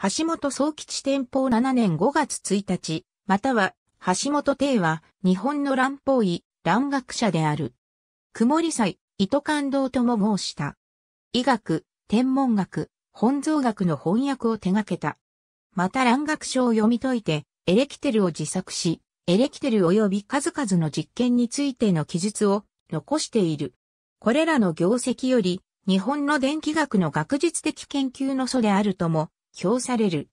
橋本総吉天保7年5月1日、または、橋本帝は、日本の乱法医、蘭学者である。曇り祭、糸感動とも申した。医学、天文学、本草学の翻訳を手掛けた。また蘭学書を読み解いて、エレキテルを自作し、エレキテル及び数々の実験についての記述を残している。これらの業績より、日本の電気学の学術的研究の祖であるとも評される。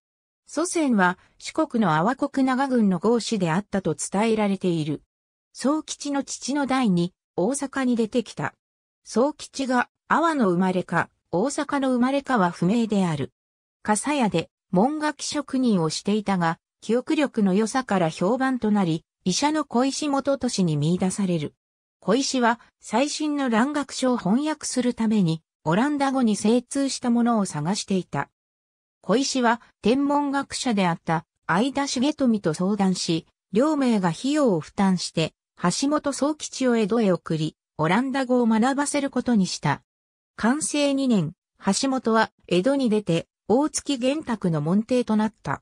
祖先は四国の阿波国長郡の合子であったと伝えられている。宗吉の父の代に大阪に出てきた。宗吉が阿波の生まれか大阪の生まれかは不明である。笠屋で門書き職人をしていたが、記憶力の良さから評判となり、医者の小石元俊に見出される。小石は最新の蘭学書を翻訳するために、オランダ語に精通したものを探していた。小石は天文学者であった相田重富と相談し、両名が費用を負担して、橋本総吉を江戸へ送り、オランダ語を学ばせることにした。完成2年、橋本は江戸に出て、大月玄卓の門弟となった。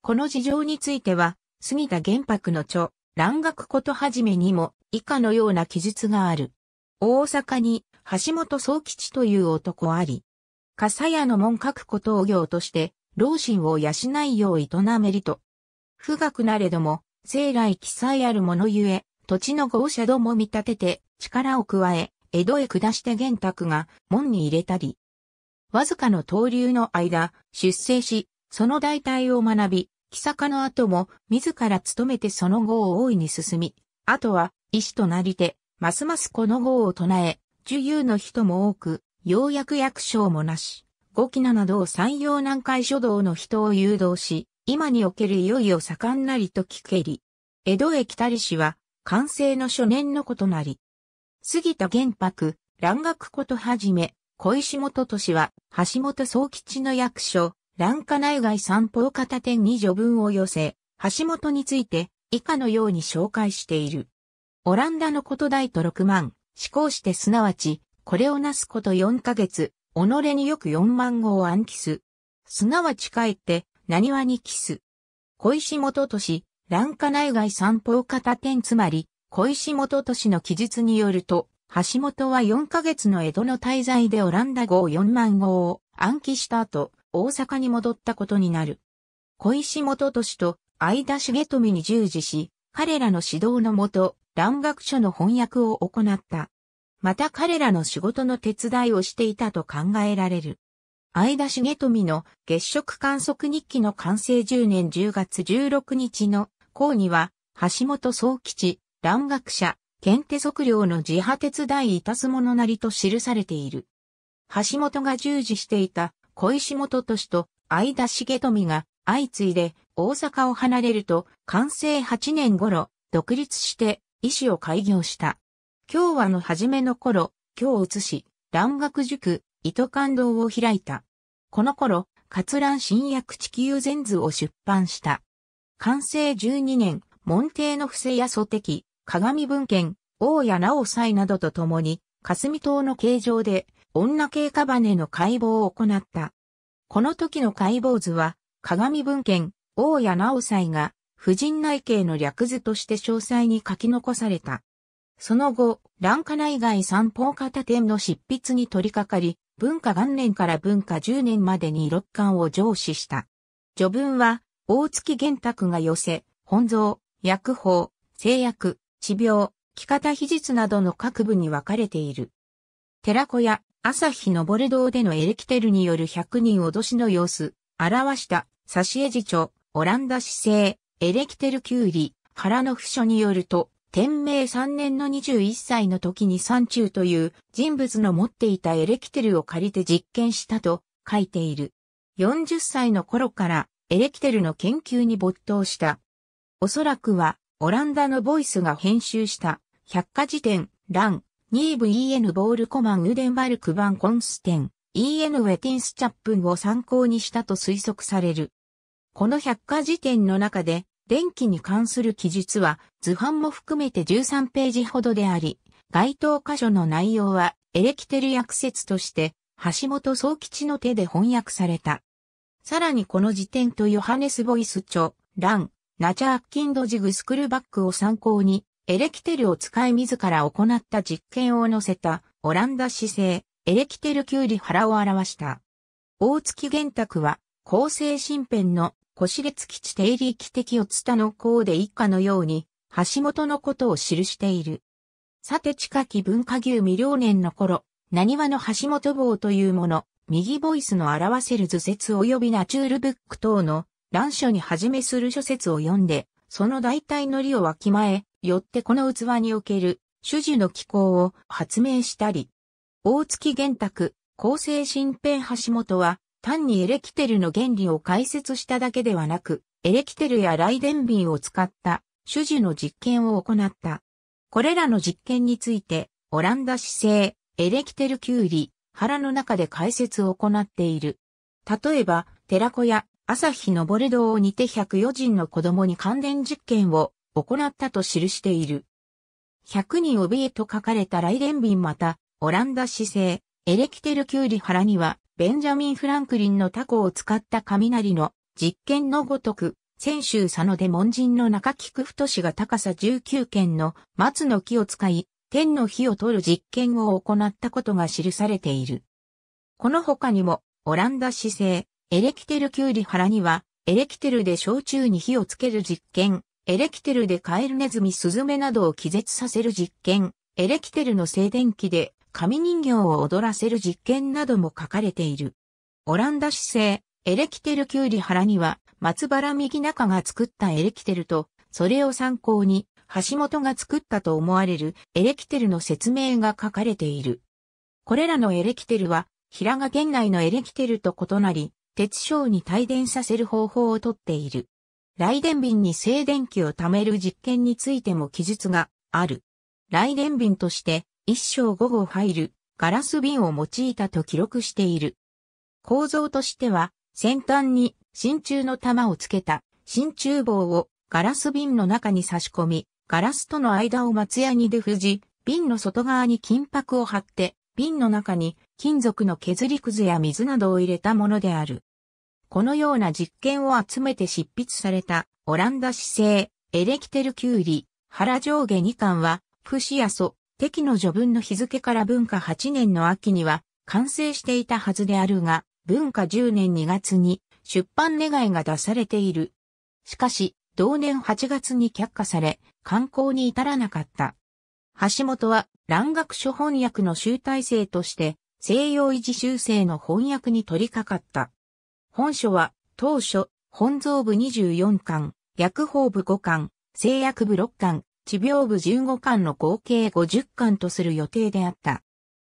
この事情については、杉田玄白の著、蘭学ことはじめにも、以下のような記述がある。大阪に、橋本総吉という男あり、笠屋の門書くことを業として、老心を養いよう営めりと。不学なれども、生来記載あるものゆえ、土地の豪者ども見立てて、力を加え、江戸へ下して玄卓が門に入れたり。わずかの登竜の間、出世し、その代替を学び、木坂の後も自ら務めてその後を大いに進み、あとは医師となりて、ますますこの号を唱え、受有の人も多く、ようやく役所もなし、五木などを山陽南海書道の人を誘導し、今におけるいよいよ盛んなりと聞けり。江戸へ来たりしは、完成の初年のことなり。杉田玄白、蘭学ことはじめ、小石本俊は、橋本総吉の役所、蘭家内外散歩片点に序文を寄せ、橋本について、以下のように紹介している。オランダのこと大と6万、思考してすなわち、これをなすこと4ヶ月、己によく4万語を暗記す。すなわち帰って、何話にキス。小石元俊、蘭家内外散歩片点つまり、小石元俊の記述によると、橋本は4ヶ月の江戸の滞在でオランダ語を4万語を暗記した後、大阪に戻ったことになる。小石元俊と相田重富に従事し、彼らの指導のもと、蘭学書の翻訳を行った。また彼らの仕事の手伝いをしていたと考えられる。相田重富の月食観測日記の完成10年10月16日の項には、橋本総吉、蘭学者、検手測量の自派手伝いいたすものなりと記されている。橋本が従事していた小石本俊と相田重富が相次いで大阪を離れると完成8年頃独立して医師を開業した。今日はの初めの頃、今日移し、蘭学塾、糸感動を開いた。この頃、活蘭新薬地球全図を出版した。完成12年、門弟の布施や祖敵、鏡文献、大谷直祭などと共に、霞島の形状で、女系カバネの解剖を行った。この時の解剖図は、鏡文献、大谷直祭が、婦人内系の略図として詳細に書き残された。その後、蘭家内外三方型展の執筆に取り掛かり、文化元年から文化10年までに六巻を上司した。序文は、大月玄卓が寄せ、本草、薬法、製薬、治病、気方秘術などの各部に分かれている。寺子屋、朝日昇堂でのエレキテルによる百人脅しの様子、表した、挿絵辞書、オランダ姿勢、エレキテルキュウリ、原の符書によると、天明3年の21歳の時に山中という人物の持っていたエレキテルを借りて実験したと書いている。40歳の頃からエレキテルの研究に没頭した。おそらくはオランダのボイスが編集した百科事典、ラン、ニーブ EN ボールコマンウデンバルクバンコンステン、EN ウェティンスチャップンを参考にしたと推測される。この百科事典の中で電気に関する記述は図版も含めて13ページほどであり、該当箇所の内容はエレキテル訳説として橋本総吉の手で翻訳された。さらにこの時点とヨハネス・ボイス著、ラン、ナチャーキンドジグスクルバックを参考に、エレキテルを使い自ら行った実験を載せた、オランダ姿勢、エレキテルキュウリ腹を表した。大月玄卓は、構成身辺の腰列基地定理機的をツタの項で以下のように、橋本のことを記している。さて近き文化牛未了年の頃、何話の橋本棒というもの、右ボイスの表せる図説及びナチュールブック等の乱書に始めする諸説を読んで、その大体のりをわきまえ、よってこの器における種樹の機構を発明したり、大月玄卓、構成新編橋本は単にエレキテルの原理を解説しただけではなく、エレキテルやライデンビンを使った種樹の実験を行った。これらの実験について、オランダ姿勢、エレキテルキュウリ、腹の中で解説を行っている。例えば、寺子や朝日のボルドーを似て104人の子供に関連実験を行ったと記している。100人怯えと書かれたライデンビンまた、オランダ姿勢、エレキテルキュウリ腹には、ベンジャミン・フランクリンのタコを使った雷の実験のごとく、先週佐野で門人の中菊太氏が高さ19件の松の木を使い、天の火を取る実験を行ったことが記されている。この他にも、オランダ市政、エレキテルキュウリ原には、エレキテルで焼酎に火をつける実験、エレキテルでカエルネズミスズメなどを気絶させる実験、エレキテルの静電気で紙人形を踊らせる実験なども書かれている。オランダ姿勢、エレキテルキュウリ原には、松原右中が作ったエレキテルと、それを参考に、橋本が作ったと思われるエレキテルの説明が書かれている。これらのエレキテルは、平賀県内のエレキテルと異なり、鉄章に帯電させる方法をとっている。雷電瓶に静電気を貯める実験についても記述がある。雷電瓶として一章五号入るガラス瓶を用いたと記録している。構造としては、先端に真鍮の玉をつけた真鍮棒をガラス瓶の中に差し込み、ガラスとの間を松ヤニで封じ、瓶の外側に金箔を貼って、瓶の中に金属の削りくずや水などを入れたものである。このような実験を集めて執筆されたオランダ姿勢、エレキテルキュウリ、原上下2巻は、不死や素、敵の序文の日付から文化8年の秋には完成していたはずであるが、文化10年2月に出版願いが出されている。しかし、同年8月に却下され、刊行に至らなかった。橋本は蘭学書翻訳の集大成として、西洋維持修正の翻訳に取り掛かった。本書は、当初、本蔵部24巻、薬法部5巻、製薬部6巻、治病部15巻の合計50巻とする予定であった。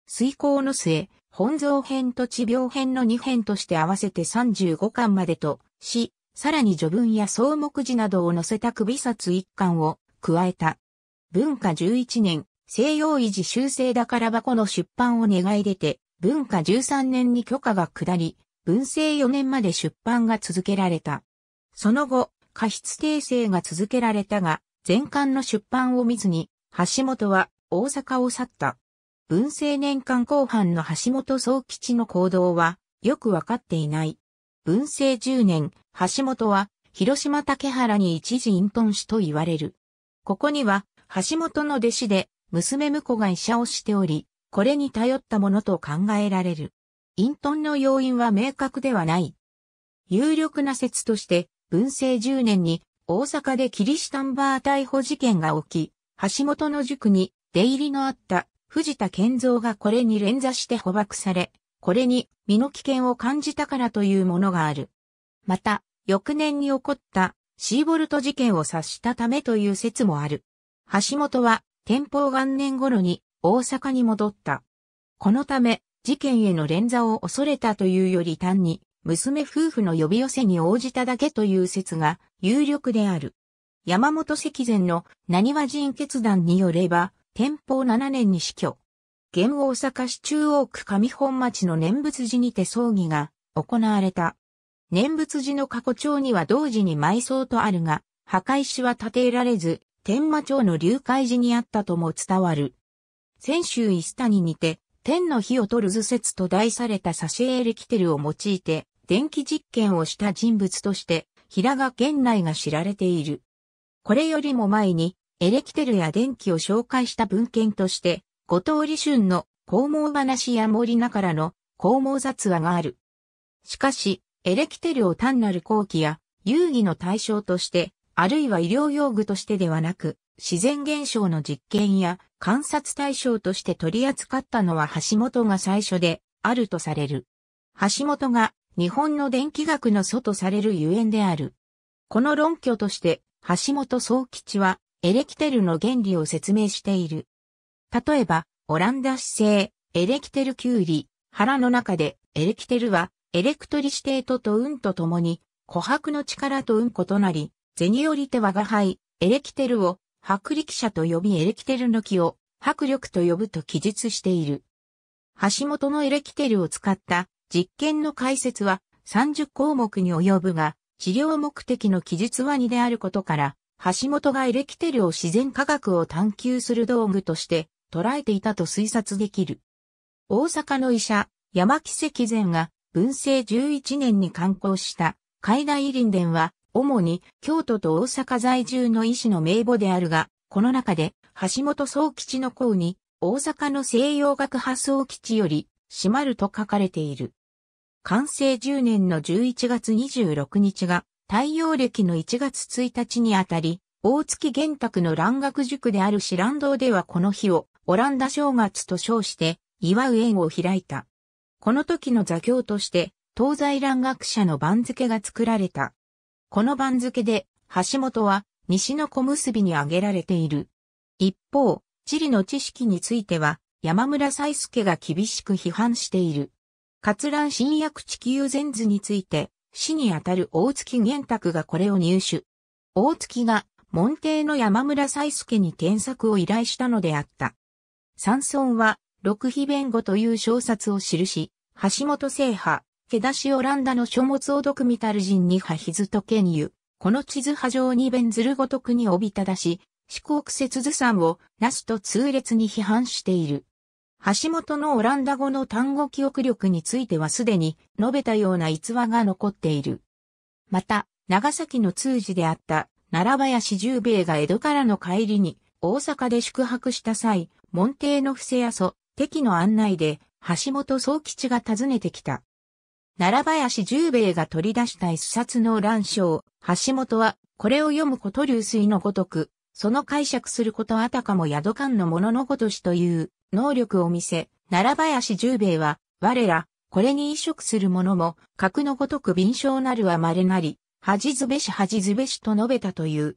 遂行の末、本草編と治病編の2編として合わせて35巻までとし、さらに序文や総目次などを載せた首札1巻を加えた。文化11年、西洋維持修正宝箱の出版を願い出て、文化13年に許可が下り、文政4年まで出版が続けられた。その後、過失訂正が続けられたが、全巻の出版を見ずに、橋本は大阪を去った。文政年間後半の橋本総吉の行動はよくわかっていない。文政10年、橋本は広島竹原に一時隠遁しと言われる。ここには橋本の弟子で娘婿が医者をしており、これに頼ったものと考えられる。隠遁の要因は明確ではない。有力な説として、文政10年に大阪でキリシタンバー逮捕事件が起き、橋本の塾に出入りのあった藤田健三がこれに連座して捕獲され、これに身の危険を感じたからというものがある。また、翌年に起こったシーボルト事件を察したためという説もある。橋本は天保元年頃に大阪に戻った。このため、事件への連座を恐れたというより単に娘夫婦の呼び寄せに応じただけという説が有力である。山本石前の何和人決断によれば、天保7年に死去。現大阪市中央区上本町の念仏寺にて葬儀が行われた。念仏寺の過去町には同時に埋葬とあるが、墓石は建てられず、天満町の流海寺にあったとも伝わる。先週イスタにて、天の火を取る図説と題された挿絵レキテルを用いて、電気実験をした人物として、平賀源内が知られている。これよりも前に、エレキテルや電気を紹介した文献として、後藤利春の孔毛話や森なからの孔毛雑話がある。しかし、エレキテルを単なる後期や遊戯の対象として、あるいは医療用具としてではなく、自然現象の実験や観察対象として取り扱ったのは橋本が最初であるとされる。橋本が日本の電気学の祖とされるゆえんである。この論拠として橋本総吉はエレキテルの原理を説明している。例えば、オランダ市製エレキテルキュウリ腹の中でエレキテルはエレクトリシテートと運と共に琥珀の力と運異なり、ゼニオリテはが輩、エレキテルを薄力者と呼びエレキテルの木を迫力と呼ぶと記述している。橋本のエレキテルを使った実験の解説は30項目に及ぶが、治療目的の記述は2であることから、橋本がエレキテルを自然科学を探求する道具として捉えていたと推察できる。大阪の医者、山木石前が文政11年に刊行した海外林伝は、主に京都と大阪在住の医師の名簿であるが、この中で橋本総吉の項に大阪の西洋学派総吉より閉まると書かれている。完成10年の11月26日が太陽暦の1月1日にあたり、大月玄卓の蘭学塾である四蘭堂ではこの日をオランダ正月と称して祝う宴を開いた。この時の座教として、東西蘭学者の番付が作られた。この番付で、橋本は西の小結びに挙げられている。一方、地理の知識については、山村彩介が厳しく批判している。活乱新薬地球全図について、死にあたる大月玄卓がこれを入手。大月が、門弟の山村彩介に添削を依頼したのであった。山村は、六秘弁語という小冊を記し、橋本聖派、毛出しオランダの書物を読みたる人に派ヒズと権油、この地図波状に弁ずるごとくに帯ただし、思考苦節図産をなすと痛烈に批判している。橋本のオランダ語の単語記憶力についてはすでに述べたような逸話が残っている。また、長崎の通詞であった奈良林十兵衛が江戸からの帰りに大阪で宿泊した際、門弟の布施やそ、敵の案内で、橋本総吉が訪ねてきた。奈良林十兵衛が取り出した一冊の乱章、橋本は、これを読むこと流水のごとく、その解釈することあたかも宿感のもののごとしという能力を見せ、奈良林十兵衛は、我ら、これに移植する者も、格のごとく敏捷なるは稀なり、恥ずべし恥ずべしと述べたという。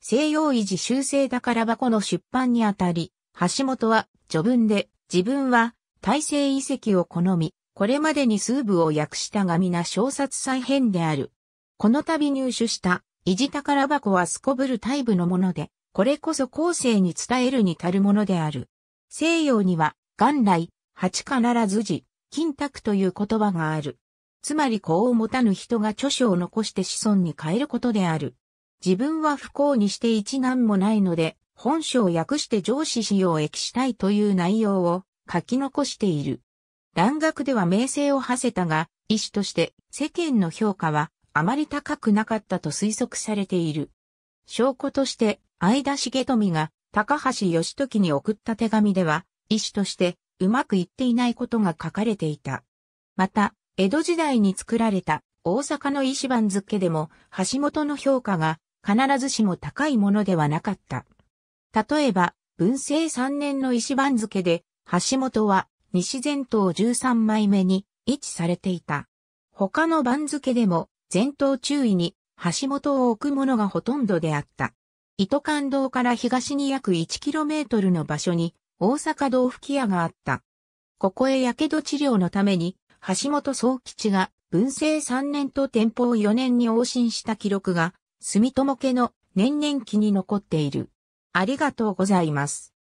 西洋維持修正宝箱の出版にあたり、橋本は序文で自分は大西遺跡を好み、これまでに数部を訳したが皆小冊再編である。この度入手した維持宝箱はすこぶる大部のもので、これこそ後世に伝えるに足るものである。西洋には元来、八必ず字、金卓という言葉がある。つまり功を持たぬ人が著書を残して子孫に変えることである。自分は不幸にして一難もないので、本書を訳して上司しよう益したいという内容を書き残している。蘭学では名声を馳せたが、医師として世間の評価はあまり高くなかったと推測されている。証拠として、相田重富が高橋義時に送った手紙では、医師としてうまくいっていないことが書かれていた。また、江戸時代に作られた大阪の医師番付でも橋本の評価が必ずしも高いものではなかった。例えば、文政3年の石番付で、橋本は西前頭13枚目に位置されていた。他の番付でも前頭注意に橋本を置くものがほとんどであった。糸関道から東に約 1km の場所に大阪道吹屋があった。ここへ火傷治療のために橋本総吉が文政3年と天保4年に往診した記録が住友家の年々期に残っている。ありがとうございます。